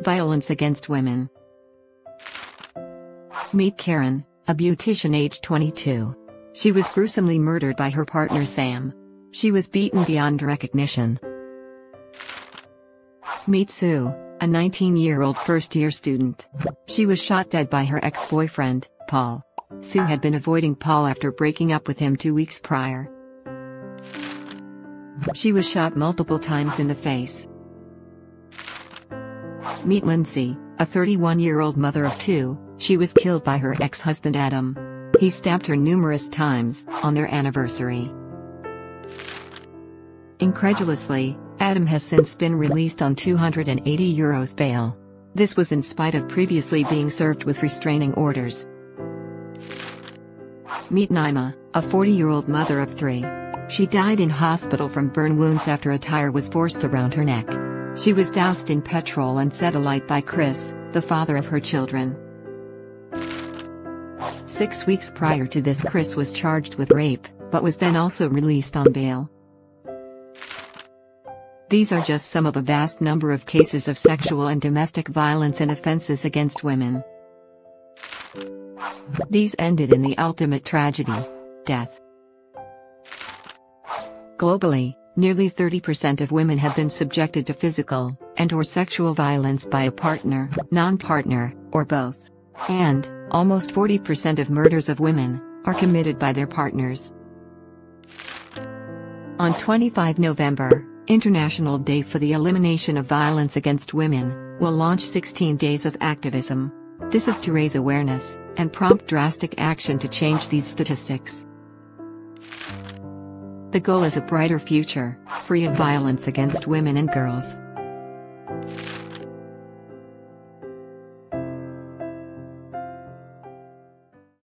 Violence against women. Meet Karen, a beautician aged 22. She was gruesomely murdered by her partner Sam. She was beaten beyond recognition. Meet Sue, a 19-year-old first-year student. She was shot dead by her ex-boyfriend, Paul. Sue had been avoiding Paul after breaking up with him two weeks prior. She was shot multiple times in the face. Meet Lindsay, a 31-year-old mother of two, she was killed by her ex-husband Adam. He stabbed her numerous times, on their anniversary. Incredulously, Adam has since been released on 280 euros bail. This was in spite of previously being served with restraining orders. Meet Naima, a 40-year-old mother of three. She died in hospital from burn wounds after a tire was forced around her neck. She was doused in petrol and set alight by Chris, the father of her children. Six weeks prior to this Chris was charged with rape, but was then also released on bail. These are just some of a vast number of cases of sexual and domestic violence and offenses against women. These ended in the ultimate tragedy death. Globally, nearly 30% of women have been subjected to physical and or sexual violence by a partner, non-partner, or both. And, almost 40% of murders of women are committed by their partners. On 25 November, International Day for the Elimination of Violence Against Women, will launch 16 days of activism. This is to raise awareness and prompt drastic action to change these statistics. The goal is a brighter future, free of violence against women and girls.